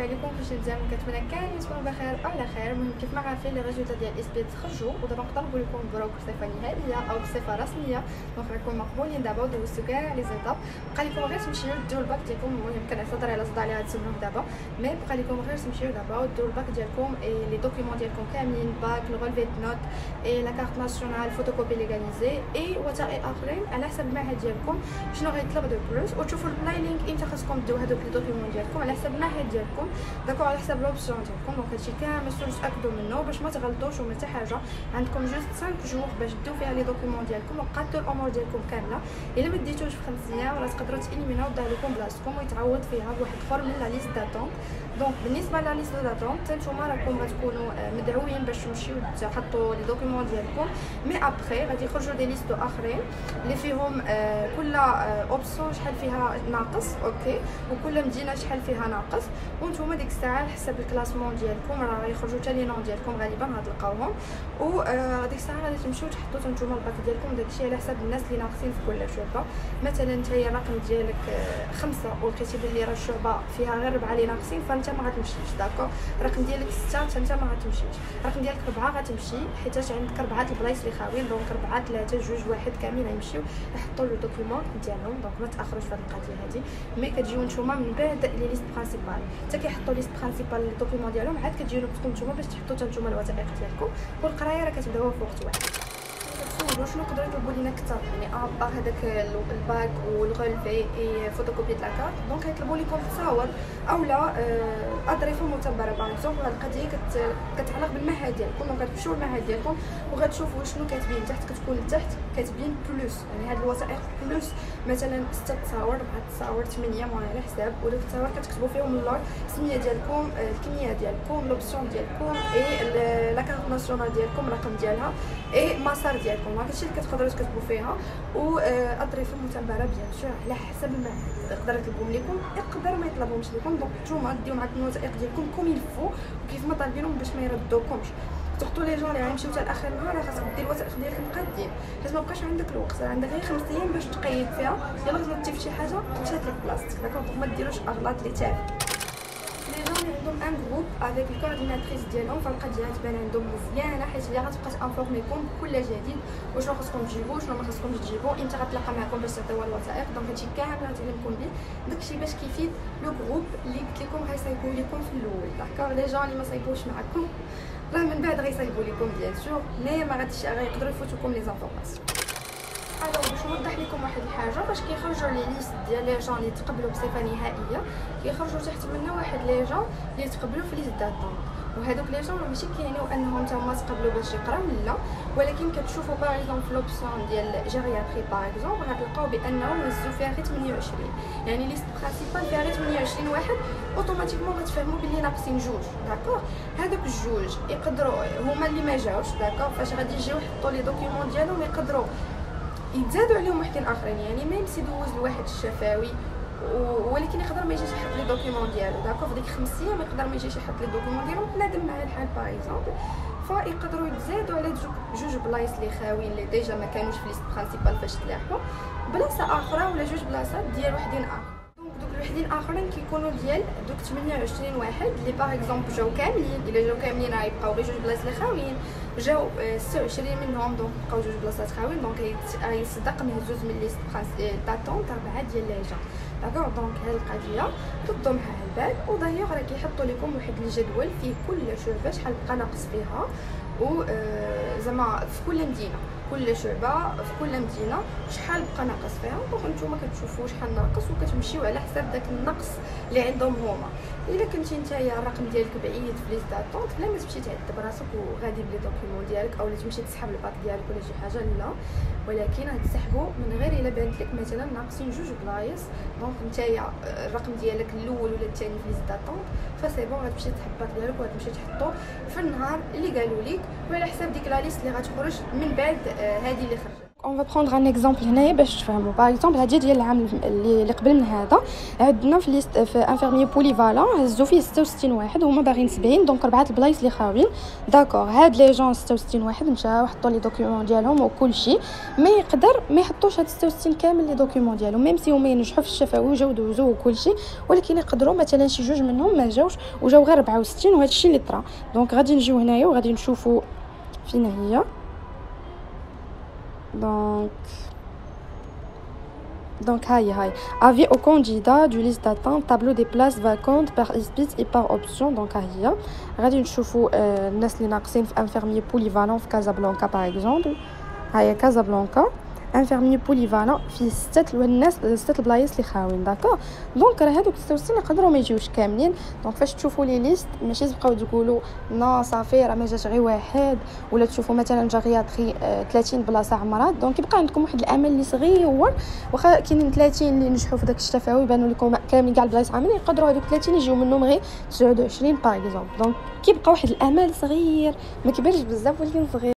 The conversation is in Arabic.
عليكم كلشي مزيان كنتمنى كاملين تكونوا بخير وعلى خير. المهم كيف ما عارفين les résultats ديال إس بي تخرجوا ودابا نقدر نقول لكم مبروك بصفة نهائية أو بصفة رسمية. donc راكم مقبولين دابا ودوزتو كاع les étapes بقى لكم غير تمشيو ديروا الباك ديالكم. المهم كنعتذر على صداع اللي غتسمعوه دابا. mais بقى لكم غير تمشيو دابا وديروا الباك ديالكم et les documents ديالكم كاملين bac le relevé notes et la carte nationale photocopie légalisée et وثائق اخرين على حسب المعهد ديالكم شنو غيطلب de plus وتشوفوا ال planning إمتى خاصكم ديو هذوك les documents ديالكم على حسب المعهد ديالكم d'accord على حسب l'option ديالكم donc هادشي كامل سول تاكدوا منه باش ما تغلطوش وما حتى حاجة. عندكم juste 5 jours باش ديو فيها les documents ديالكم وقادوا الأمور ديالكم كاملة. إلا ما ديتوش في 5 أيام راه تقدروا تإليميناو ودير لكم بلاصتكم ويتعوض فيها بواحد اخر من la liste d'attente donc بالنسبة la liste d'attente نتوما راكم غتكونوا مدعوين باش تمشيو تحطوا les documents ديالكم. mais après غادي يخرجوا des listes آخرين اللي فيهم كل option شحال فيها ناقص ok وكل مدينة شحال فيها ناقص. وأنتم ديك الساعة على حسب ال classement ديالكم راه غيخرجوا حتى les noms ديالكم غالبا غتلقاوهم و ديك الساعة غادي تمشيو تحطوا نتوما الباك ديالكم داكشي على حسب الناس اللي ناقصين في كل شعبة. مثلا نتايا الرقم ديالك خمسة ولقيتي بلي راه الشعبة فيها غير ربعه اللي ناقصين فأنت ما غتمشيش d'accord. الرقم ديالك ستة أنت ما غتمشيش. الرقم ديالك ربعة غتمشي حيتاش عندك ربعه البلايص اللي خاويين donc ربعة ثلاثة جوج واحد كاملين غيمشيو يحطوا les documents ديالهم. donc ما تأخروش في هذه القضية هذه. mais كتجيو نتوما من بعد les listes principales كيحطوا liste principale les documents ديالهم عاد كتجيو نوبتكم نتوما باش تحطوا حتى نتوما الوثائق ديالكم والقراية راه كتبداوها في وقت واحد. تسولوا شنو يقدروا يطلبوا لينا أكثر يعني ابا هذاك الباك والغولفي اي فوتوكوبي د لاكارت دونك يطلبوا لكم تصاور اولا أظرفة متنبرة par exemple هاد القضية كتعلق بالمعهد ديالكم donc غتمشيو للمعهد ديالكم وغتشوفوا شنو كاتبين تحت. كتكون لتحت كاتبين plus يعني هاد الوثائق plus مثلا ستة تصاور ربعة تصاور ثمانية المهم على حساب. ودوك التصاور كتكتبوا فيهم اللور السمية ديالكم الكنية ديالكم l'option ديالكم et la carte nationale ديالكم الرقم ديالها اي مسار ديالكم. هادشي اللي كتقدروا تكتبوا فيها. و أظرفة متنبرة bien sûr على حسب المعهد يقدر يطلبهم لكم يقدر ما يطلبهمش لكم donc نتوما ديو معكم الوثائق ديالكم comme il faut وكيف ما طالبينهم باش ما يردوكمش. surtout les gens اللي غيمشيو حتى لآخر النهار راه خاصك دير الوثائق ديالك مقادين حيت ما بقاش عندك الوقت راه عندك غير خمس أيام باش تقيد فيها. يلا غلطتي في شي حاجة مشات لك بلاصتك d'accord ما ديروش أغلاط اللي تافهه un groupe avec ال coordinatrice ديالهم فالقضيه تبان عندهم مزيانه حيت هي غتبقى تانفورميكم بكل جديد وشنو خاصكم تجيبوا شنو ما خاصكمش تجيبوا إمتى غتلاقى معكم باش تعطيوها الوثائق donc هادشي كامل غتعلمكم به داكشي باش كيفيد le groupe اللي قلت لكم غيصايبوا لكم في الأول d'accord les gens اللي ما صايبوش معكم راه من بعد غيصايبوا لكم bien sûr mais ما غاديش غيقدروا يفوتوكم les informations alors باش نوضح لكم واحد الحاجة فاش كيخرجوا les listes ديال les gens اللي تقبلوا بصفه نهائيه كيخرجوا تحت منها واحد les gens اللي تقبلوا في liste d'attente وهذوك les gens ماشي كيعنيو انهم تما تقبلوا باش يقراو لا ولكن كتشوفوا par exemple l'option ديال gériatrie par exemple غتلقاو بانهم هزوا فيها غير 28 يعني liste principale فيها غير 28 واحد automatiquement غتفهموا بلي ناقصين جوج d'accord هذوك الجوج يقدروا هما اللي ما جاوش d'accord فاش غادي يجيو يحطوا les documents ديالهم يقدروا يتزادوا عليهم وحدين اخرين يعني même si دوز لواحد الشفاوي ولكن يقدر ما يجيش يحط les documents ديالو. d'accord في ديك خمس أيام يقدر ما يجيش يحط les documents ديالو بنادم مع الحال par exemple فيقدروا يتزادوا على جوج بلايص اللي خاويين اللي déjà ما كانوش في liste principale فاش تلاحقوا. بلاصة أخرى ولا جوج بلاصات ديال وحدين آخر. دوك الوحدين آخرين كيكونوا ديال دوك 28 واحد اللي par exemple جاو كاملين الا جاو كاملين راه يبقاو غير جوج بلايص اللي خاويين. جاو 26 منهم donc بقاو جوج بلاصات خاويين donc غيصدق مهزوز من liste d'attente ربعه ديال لي d'accord donc هاد القضية ردوا معها البال ودايوغ راه كيحطوا لكم واحد الجدول فيه كل شعبة شحال بقى ناقص فيها و زعما في كل مدينة كل شعبة في كل مدينة شحال بقى ناقص فيها. donc نتوما كتشوفوا شحال ناقص وكتمشيو على حساب داك النقص اللي عندهم هما. إلا كنتي نتايا الرقم ديالك بعيد في liste d'attente بلا ما تمشي تعذب راسك وغادي ب les documents ديالك اولا تمشي تسحب الباك ديالك ولا شي حاجة لا. ولكن غتسحبوا من غير إلا بانت لك مثلا ناقصين جوج بلايص. donc نتايا الرقم ديالك الأول ولا الثاني في liste d'attente ف c'est bon غتمشي تسحب الباك ديالك وغتمشي تحطو في النهار اللي قالوا لك وعلى حساب ديك la liste اللي غتخرج من بعد هذه اللي خرجت. on va prendre un exemple هنايا باش تفهموا par exemple هادي ديال العام اللي قبل من هذا عندنا في liste في infirmier polyvalent هزو فيه 66 واحد وهما باغيين 70 donc اربعه البلايص اللي خاويين d'accord هاد les gens 66 واحد مشاو حطوا les documents ديالهم وكل شيء ما يقدر ما يحطوش هاد 66 كامل les documents ديالهم même si هما ينجحوا في الشفوي وجاو دوزو وكل شيء ولكن يقدروا مثلا شي جوج منهم ما جاوش وجاو غير 64 وهذا الشيء اللي طرا donc غادي نجيو هنايا وغادي نشوفوا فين هي دونك Donc, hi, hi. Avis aux candidats du liste d'attente, tableau des places vacantes par espèce et par option. Donc, هي غادي نشوفوا الناس اللي ناقصين في انفيرميي بوليفالون في كازابلانكا باغ اكزومبل هيا كازابلانكا انفيرمي بوليفالون فيه ستة الناس ستة البلايص اللي خاويين داكوغ دونك راه هادوك 66 يقدروا ما يجيوش كاملين دونك فاش تشوفوا لي ليست ماشي تبقاو تقولوا نو صافي راه ما جاش غير واحد ولا تشوفوا مثلا جا غياطري 30 بلاصه عمرات دونك يبقى عندكم واحد الامل اللي صغير واخا كاينين 30 اللي نجحوا في داك الشفاوي يبانوا لكم كاملين كاع البلايص عاملين يقدروا هذوك 30 يجيو منهم غير 29 par exemple donc كيبقى واحد الامل صغير ما كيبانش بزاف ولكن صغير